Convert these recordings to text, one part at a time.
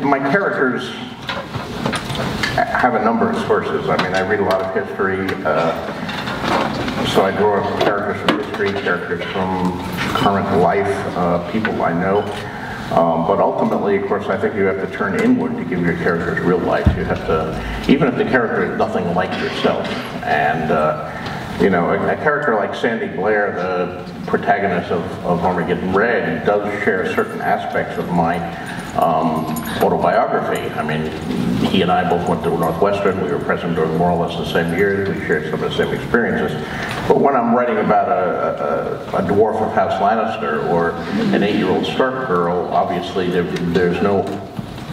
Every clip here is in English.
My characters have a number of sources. I mean, I read a lot of history, uh, so I draw characters from history, characters from current life, uh, people I know. Um, but ultimately, of course, I think you have to turn inward to give your characters real life. You have to, even if the character is nothing like yourself, and uh, you know, a, a, character like Sandy Blair, the protagonist of, of Armageddon Rag, does share certain aspects of my um, autobiography. I mean, he and I both went to Northwestern. We were present during more or less the same years. We shared some of the same experiences. But when I'm writing about a, a, a dwarf of House Lannister or an eight-year-old Stark girl, obviously there, there's no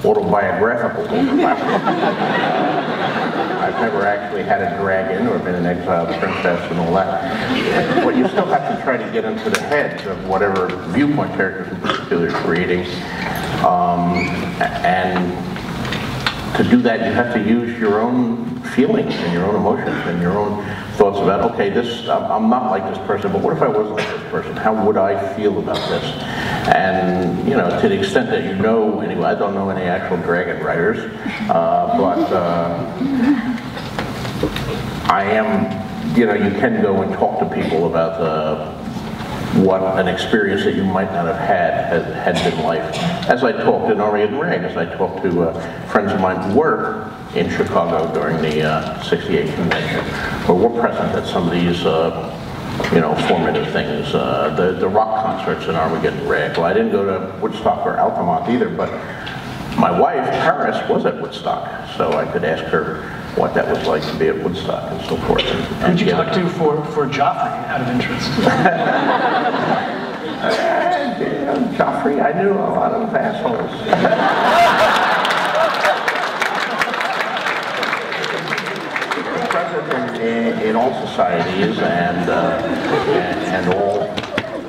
autobiographical overlap. I've never actually had a dragon or been an exiled princess and all that. But you still have to try to get into the heads of whatever viewpoint characters in particular you're creating. Um, and to do that, you have to use your own feelings and your own emotions and your own thoughts about, okay, this, I'm not like this person, but what if I was like this person? How would I feel about this? And, you know, to the extent that you know, anyway, I don't know any actual dragon writers, uh, but uh, I am, you know, you can go and talk to people about the what an experience that you might not have had had, had been life. As I talked in Armageddon Rag, as I talked to uh, friends of mine who were in Chicago during the uh, 68 convention, or were present at some of these uh, you know, formative things. Uh, the, the rock concerts in Armageddon Rag. Well, I didn't go to Woodstock or Altamont either, but my wife, Paris, was at Woodstock, so I could ask her what that was like to be at Woodstock and so forth. And, and Who'd you talk to for, for Joffrey, out of interest? uh, Joffrey, I knew a lot of assholes. in, in, all societies and, uh, and, and all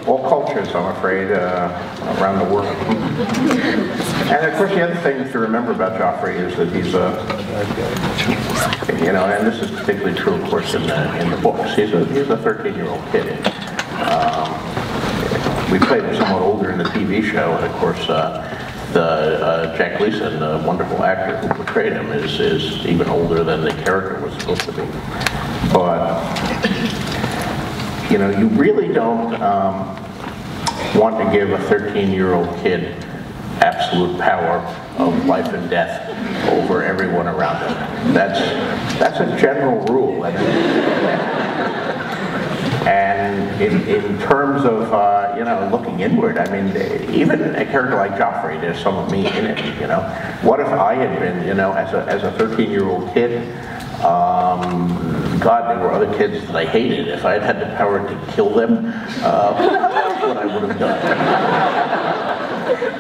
all cultures, I'm afraid, uh, around the world. and of course, the other thing to remember about Joffrey is that he's a, you know, and this is particularly true, of course, in the, in the books. He's a, he's a 13-year-old kid. Um, we played him somewhat older in the TV show, and of course, uh, the uh, Jack Gleeson, the wonderful actor who portrayed him, is, is even older than the character was supposed to be. But you know, you really don't um, want to give a 13-year-old kid absolute power of life and death over everyone around them. That's, that's a general rule. And in, in terms of, uh, you know, looking inward, I mean, even a character like Joffrey, there's some of me in it, you know. What if I had been, you know, as a, as a 13-year-old kid, um, God, there were other kids that I hated. If I had had the power to kill them, uh, that's what I would have done.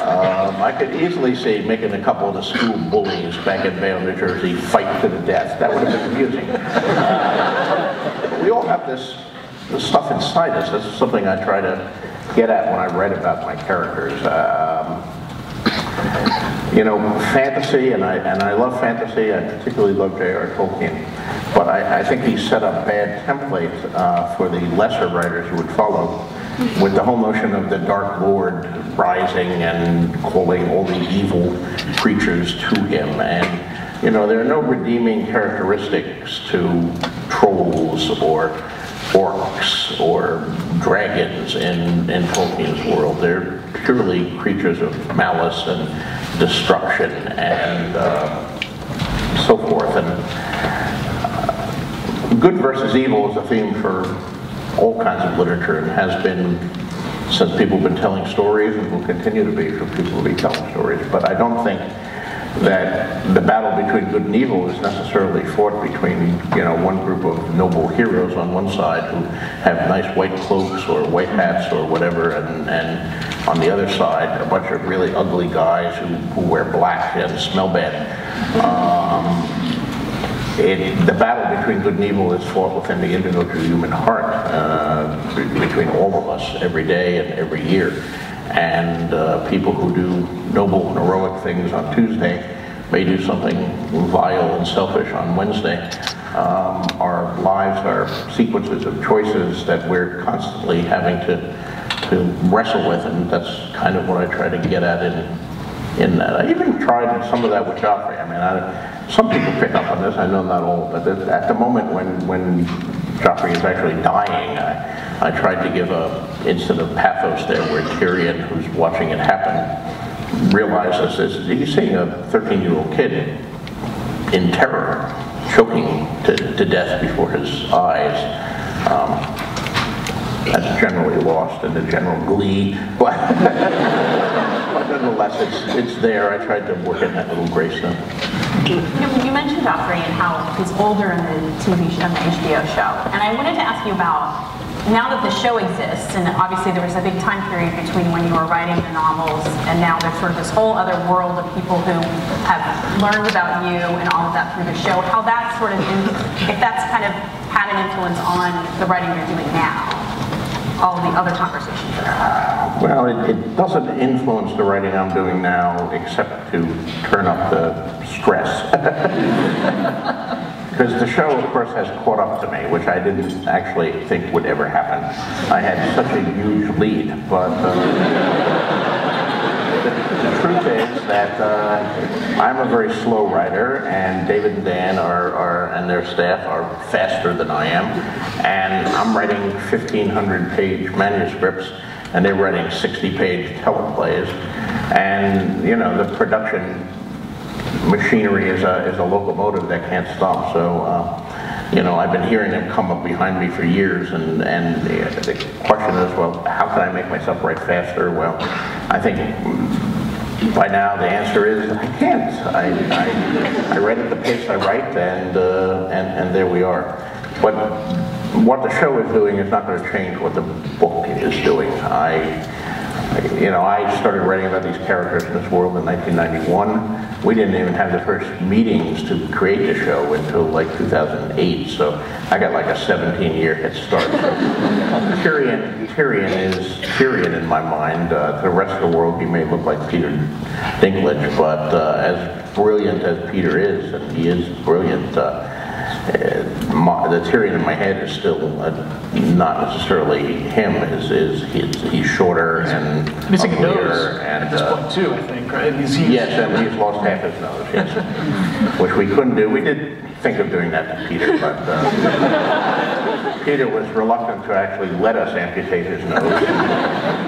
um, I could easily see making a couple of the school bullies back in Bayonne, New Jersey fight to the death. That would have been amusing. Uh, we all have this, this stuff inside us. This is something I try to get at when I write about my characters. Um, you know, fantasy, and I, and I love fantasy, I particularly love J.R. Tolkien, but I, I think he set up bad templates uh, for the lesser writers who would follow with the whole notion of the Dark Lord rising and calling all the evil creatures to him. And, you know, there are no redeeming characteristics to trolls or orcs or dragons in, in Tolkien's world. They're purely creatures of malice and destruction and uh, so forth. And good versus evil is a theme for all kinds of literature and has been since people have been telling stories and will continue to be for people to be telling stories. But I don't think that the battle between good and evil is necessarily fought between you know one group of noble heroes on one side who have nice white cloaks or white hats or whatever, and, and on the other side a bunch of really ugly guys who, who wear black and smell bad. Um, it, the battle between good and evil is fought within the individual human heart, uh, between all of us every day and every year and uh, people who do noble and heroic things on Tuesday may do something vile and selfish on Wednesday. Um, our lives are sequences of choices that we're constantly having to, to wrestle with, and that's kind of what I try to get at in, in that. I even tried some of that with Joffrey. I mean, I, some people pick up on this, I know not all, but at the moment when, when Joffrey is actually dying, I, I tried to give a instant of pathos there where Tyrion, who's watching it happen, realizes this, he's seeing a 13-year-old kid in terror, choking to, to death before his eyes. Um, that's generally lost in the general glee, but, but nonetheless, it's, it's there. I tried to work in that little grace note. You you mentioned Joffrey and how he's older in the TV show, in the HBO show. And I wanted to ask you about, now that the show exists, and obviously there was a big time period between when you were writing the novels and now there's sort of this whole other world of people who have learned about you and all of that through the show, how that sort of, if that's kind of had an influence on the writing you're doing now, all the other conversations that are happening. Well, it, it doesn't influence the writing I'm doing now except to turn up the stress. Because the show, of course, has caught up to me, which I didn't actually think would ever happen. I had such a huge lead, but uh, the, truth is that uh, I'm a very slow writer, and David and Dan are, are, and their staff are faster than I am, and I'm writing 1,500 page manuscripts, and they're writing 60 page teleplays, and you know the production machinery is a, is a locomotive that can't stop. So, uh, you know, I've been hearing them come up behind me for years, and, and the, the question is, well, how can I make myself write faster? Well, I think by now the answer is I can't. I, I, I write at the pace I write, and, uh, and, and there we are. But what the show is doing is not going to change what the book is doing. I, you know, I started writing about these characters in this world in 1991. We didn't even have the first meetings to create the show until like 2008, so I got like a 17-year head start. Tyrion, Tyrion is Tyrion in my mind. Uh, to the rest of the world, he may look like Peter Dinklage, but uh, as brilliant as Peter is, and he is brilliant, uh, my, the Tyrion in my head is still uh, not necessarily him. Is is he's, he's shorter and Missing a nose and at this uh, point too, I think, right? He's, he's, yes, and he's lost half his nose. Yes, which we couldn't do. We did think of doing that to Peter, but uh, Peter was reluctant to actually let us amputate his nose,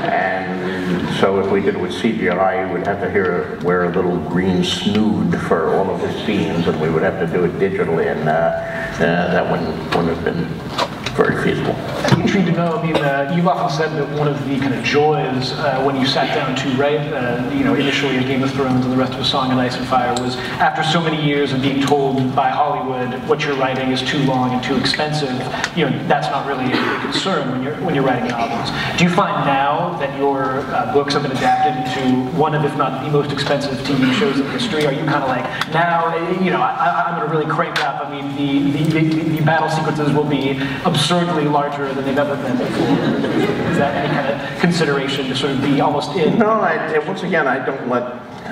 and so if we did it with CGI, he would have to hear, wear a little green snood for all of his scenes, and we would have to do it digitally, and uh, uh, that wouldn't, wouldn't have been very feasible. Be intrigued to know, I mean, uh, you've often said that one of the kind of joys uh, when you sat down to write, uh, you know, initially in Game of Thrones and the rest of Song of Ice and Fire was after so many years of being told by Hollywood what you're writing is too long and too expensive, you know, that's not really a concern when you're, when you're writing novels. Do you find now that your uh, books have been adapted into one of, if not the most expensive TV shows in history? Are you kind of like, now, you know, I, I'm going to really crank up. I mean, the, the, the, the battle sequences will be absurdly larger than they've ever been before. Is that any kind of consideration to sort of be almost in? No, I, once again, I don't let,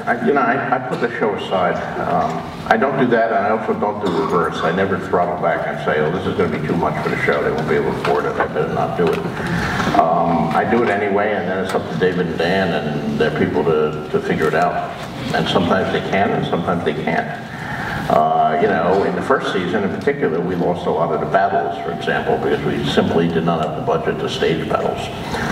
I, you know, I, I put the show aside. Um, I don't do that, and I also don't do reverse. I never throttle back and say, oh, this is going to be too much for the show. They won't be able to afford it. I better not do it. Um, I do it anyway, and then it's up to David and Dan and their people to, to figure it out. And sometimes they can, and sometimes they can't. You know, in the first season in particular, we lost a lot of the battles, for example, because we simply did not have the budget to stage battles.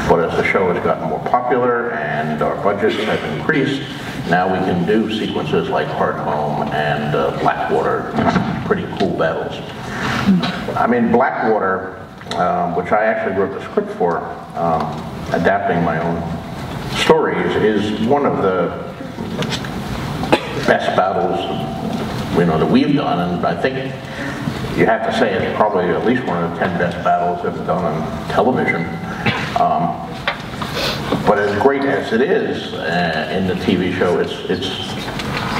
But as the show has gotten more popular and our budgets have increased, now we can do sequences like Hardhome and uh, Blackwater, pretty cool battles. I mean, Blackwater, um, which I actually wrote the script for, um, adapting my own stories, is one of the best battles you know that we've done, and I think you have to say it's probably at least one of the ten best battles ever done on television. Um, but as great as it is uh, in the TV show, it's it's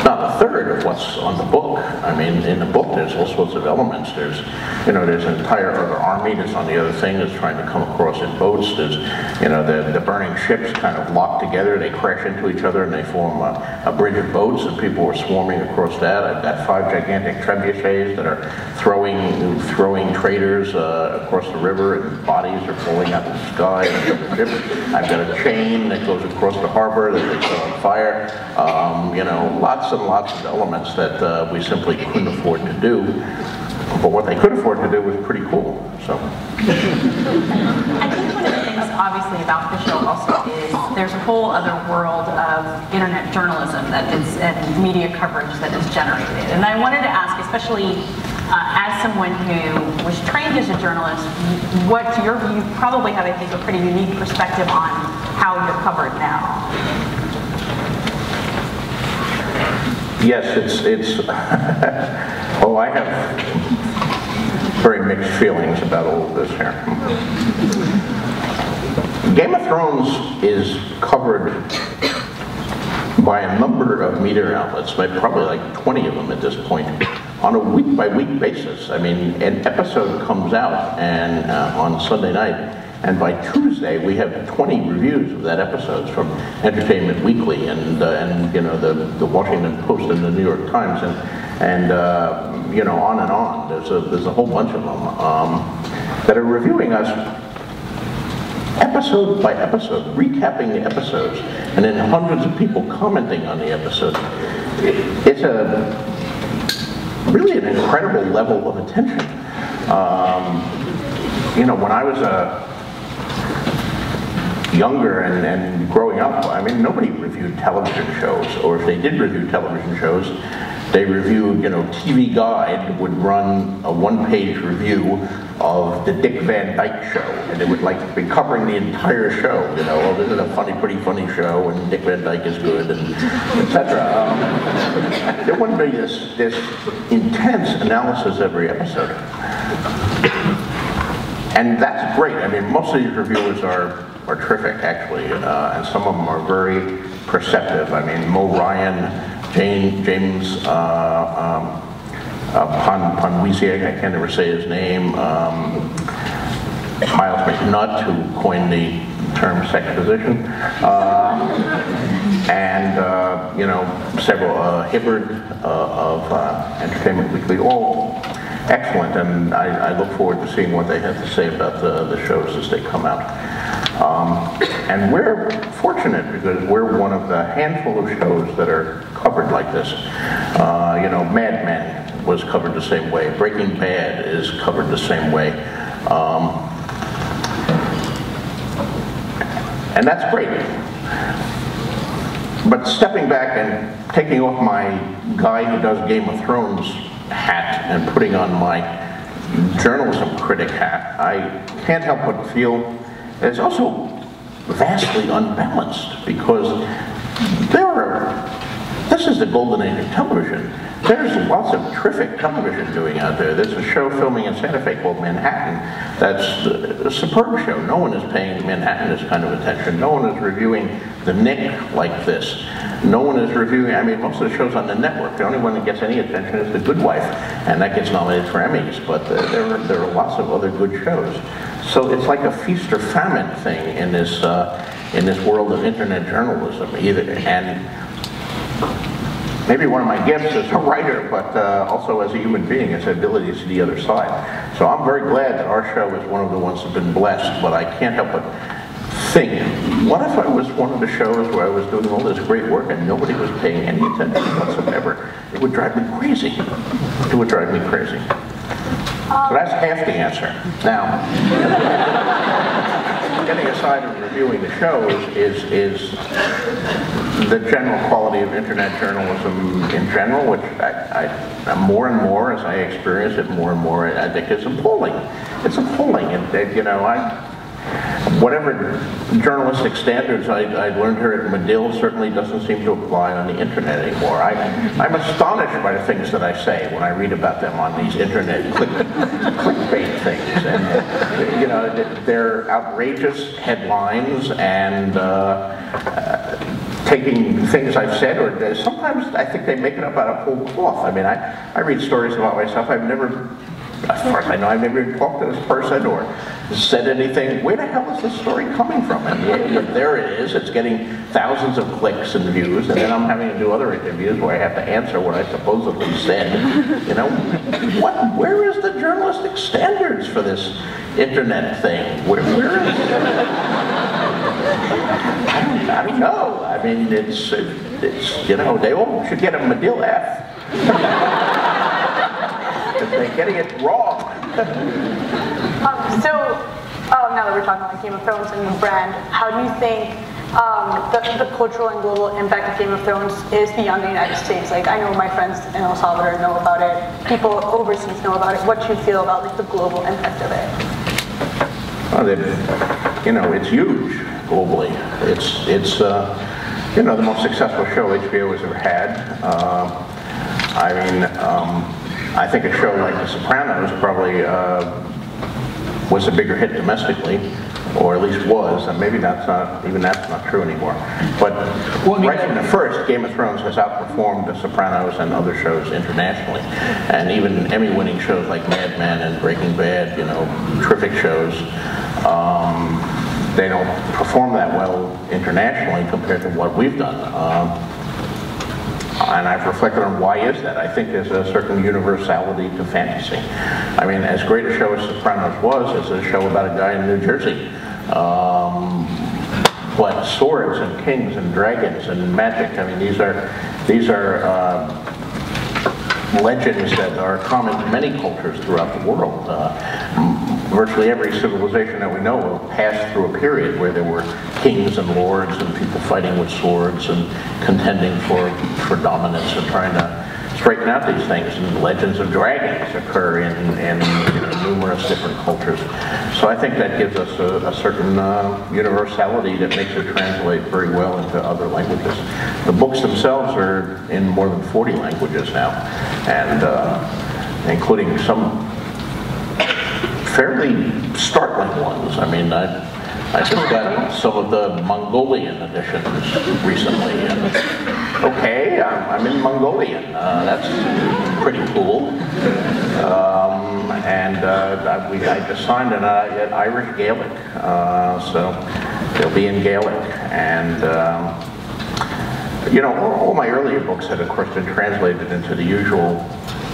not a third of what's on the book. I mean, in the book, there's all sorts of elements. There's, you know, there's an entire other army that's on the other thing that's trying to come across in boats. There's, you know, the, the burning ships kind of lock together. They crash into each other and they form a, a bridge of boats and people are swarming across that. I've got five gigantic trebuchets that are throwing, throwing traders uh, across the river and bodies are falling out of the sky. I've got a chain that goes across the harbor that they set on fire. Um, you know, lots and lots of elements that uh, we simply couldn't afford to do. But what they could afford to do was pretty cool. So. I think one of the things, obviously, about the show also is there's a whole other world of internet journalism that is and media coverage that is generated. And I wanted to ask, especially uh, as someone who was trained as a journalist, what your you probably have, I think, a pretty unique perspective on how you're covered now. Yes, it's, it's, oh, I have very mixed feelings about all of this here. Game of Thrones is covered by a number of media outlets, by probably like 20 of them at this point, on a week-by-week basis. I mean, an episode comes out and uh, on Sunday night, and by Tuesday, we have 20 reviews of that episode from Entertainment Weekly and, uh, and you know, the, the Washington Post and the New York Times and, and uh, you know, on and on. There's a, there's a whole bunch of them um, that are reviewing us episode by episode, recapping the episodes, and then hundreds of people commenting on the episode. It, it's a really an incredible level of attention. Um, you know, when I was a younger and, and growing up, I mean, nobody reviewed television shows, or if they did review television shows, they reviewed, you know, TV Guide would run a one-page review of the Dick Van Dyke Show, and it would like be covering the entire show, you know, oh, this is a funny, pretty funny show, and Dick Van Dyke is good, and etc. Um, there wouldn't be this, this intense analysis every episode. And that's great. I mean, most of these reviewers are are terrific, actually, uh, and some of them are very perceptive. I mean, Mo Ryan, Jane, James uh, um, uh, Pon, Ponwisiak, I can't ever say his name, um, Myles McNutt, who coined the term sexposition, uh, and, uh, you know, several, uh, Hibberd uh, of uh, Entertainment Weekly, all excellent, and I, I, look forward to seeing what they have to say about the, the shows as they come out. Um, and we're fortunate because we're one of the handful of shows that are covered like this. Uh, you know, Mad Men was covered the same way. Breaking Bad is covered the same way. Um, and that's great. But stepping back and taking off my guy who does Game of Thrones hat and putting on my journalism critic hat, I can't help but feel it's also vastly unbalanced because there are, this is the golden age of television. There's lots of terrific television doing out there. There's a show filming in Santa Fe called Manhattan that's a superb show. No one is paying Manhattan this kind of attention. No one is reviewing The Knick like this. No one is reviewing, I mean, most of the shows on the network, the only one that gets any attention is The Good Wife, and that gets nominated for Emmys, but there, are, there are lots of other good shows. So it's like a feast or famine thing in this, uh, in this world of internet journalism, either, and maybe one of my gifts as a writer, but uh, also as a human being, is ability to see the other side. So I'm very glad that our show is one of the ones that have been blessed, but I can't help but think, what if I was one of the shows where I was doing all this great work and nobody was paying any attention whatsoever? It would drive me crazy. It would drive me crazy. So that's half the answer. Now, getting aside of reviewing the shows is, is the general quality of internet journalism in general, which I, I, more and more, as I experience it more and more, I think is appalling. It's appalling. And, and you know, I, whatever journalistic standards I, I, learned here at Medill certainly doesn't seem to apply on the internet anymore. I, am astonished by the things that I say when I read about them on these internet click, clickbait things. And, you know, they're outrageous headlines and uh, uh, taking things I've said, or sometimes I think they make it up out of whole cloth. I mean, I, I read stories about myself I've never, as far as I know, I've never talked to this person or said anything. Where the hell is this story coming from? And there it is. It's getting thousands of clicks and views, and then I'm having to do other interviews where I have to answer what I supposedly said. You know, what? Where is the journalistic standards for this internet thing? Where, where is? I don't, I don't know. I mean, it's, it's, you know, they all should get a Medill F. They're getting it wrong. Um, so, um, now that we're talking about Game of Thrones and the brand, how do you think um, the, the cultural and global impact of Game of Thrones is beyond the United States? Like, I know my friends in El Salvador know about it. People overseas know about it. What do you feel about like the global impact of it? Well, you know, it's huge globally. It's, it's, uh, you know, the most successful show HBO has ever had. Uh, I mean, um, I think a show like The Sopranos probably uh, was a bigger hit domestically, or at least was, and maybe that's not, even that's not true anymore. But Well, right from the first, Game of Thrones has outperformed The Sopranos and other shows internationally. And even Emmy-winning shows like Mad Men and Breaking Bad, you know, terrific shows, um, they don't perform that well internationally compared to what we've done. Um, and I've reflected on why is that. I think there's a certain universality to fantasy. I mean, as great a show as Sopranos was, it's a show about a guy in New Jersey. Um, but swords and kings and dragons and magic, I mean, these are, these are uh, legends that are common to many cultures throughout the world. Uh, virtually every civilization that we know of passed through a period where there were kings and lords and people fighting with swords and contending for, for dominance and trying to straighten out these things. And legends of dragons occur in, in you know, numerous different cultures. So I think that gives us a, a certain uh, universality that makes it translate very well into other languages. The books themselves are in more than 40 languages now, and uh, including some fairly startling ones. I mean, I, I just got some of the Mongolian editions recently. And, okay, I'm, I'm in Mongolian. Uh, that's pretty cool. Um, and uh, I, we, I just signed an uh, Irish Gaelic, uh, so they'll be in Gaelic. And um, you know, all, all my earlier books had, of course, been translated into the usual,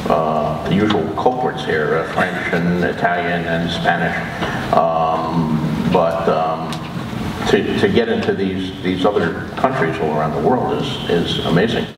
the usual culprits here, uh, French and Italian and Spanish. Um, but um, to, to get into these, these other countries all around the world is, is amazing.